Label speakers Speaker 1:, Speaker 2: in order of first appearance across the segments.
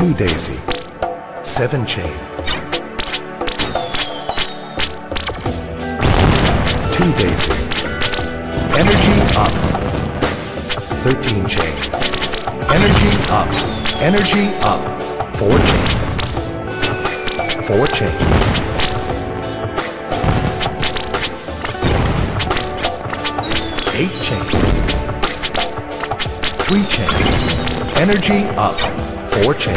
Speaker 1: Two daisy. Seven chain. Two daisy. Energy up. Thirteen chain. Energy up. Energy up. Four chain. Four chain. Eight chain. Three chain. Energy up. Four chain.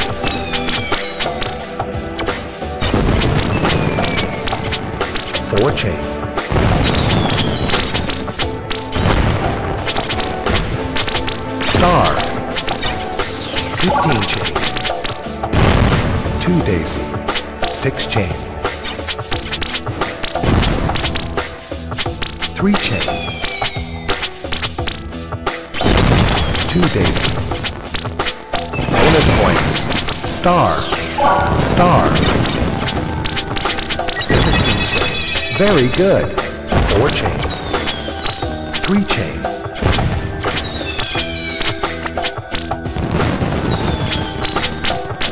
Speaker 1: Star. Fifteen chain. Two daisy. Six chain. Three chain. Two daisy. Star. Star. 17 chain. Very good. Four chain. Three chain.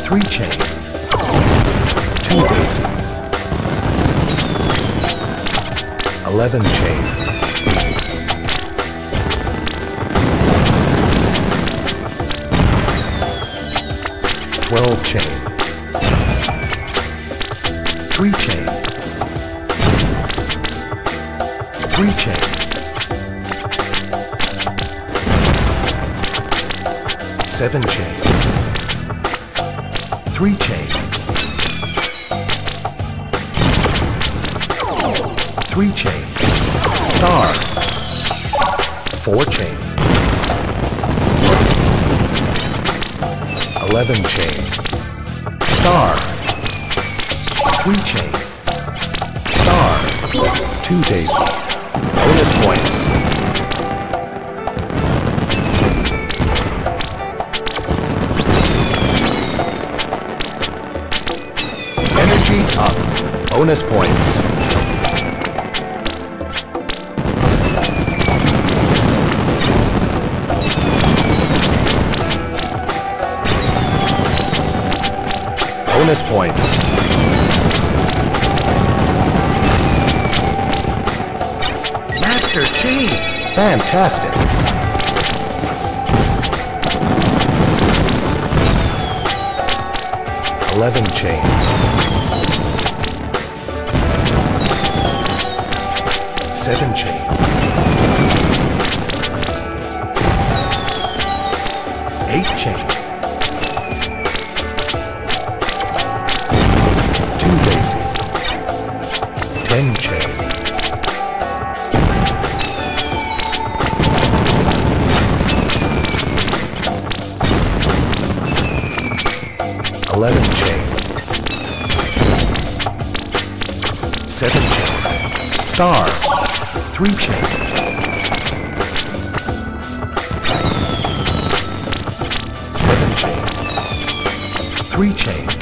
Speaker 1: Three chain. Two daisy. Eleven chain. Twelve chain. Three chain. Three chain. Seven chain. Three chain. Three chain. Star. Four chain. Eleven chain. Star. Three chain. Star. Two daisy. Bonus points. Energy up. Bonus points. Bonus points. Master Chief! Fantastic! Eleven chain. Seven chain. Eight chain. Chain. Eleven chain. Seven chain. Star. Three chain. Seven chain. Three chain.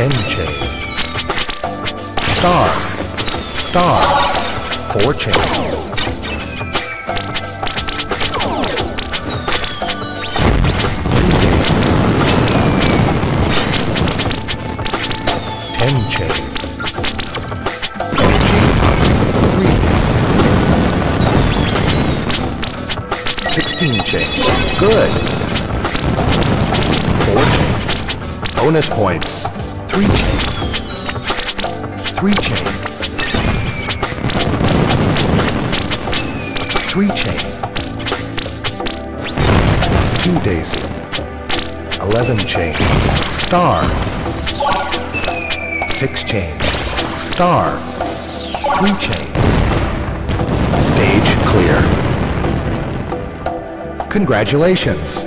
Speaker 1: Ten chain. Star. Star. Four chain. Good. Four chain. Bonus points. Three chain. Three chain. Three chain. Two daisy. Eleven chain. Star. Six chain. Star. Three chain. Stage clear. Congratulations.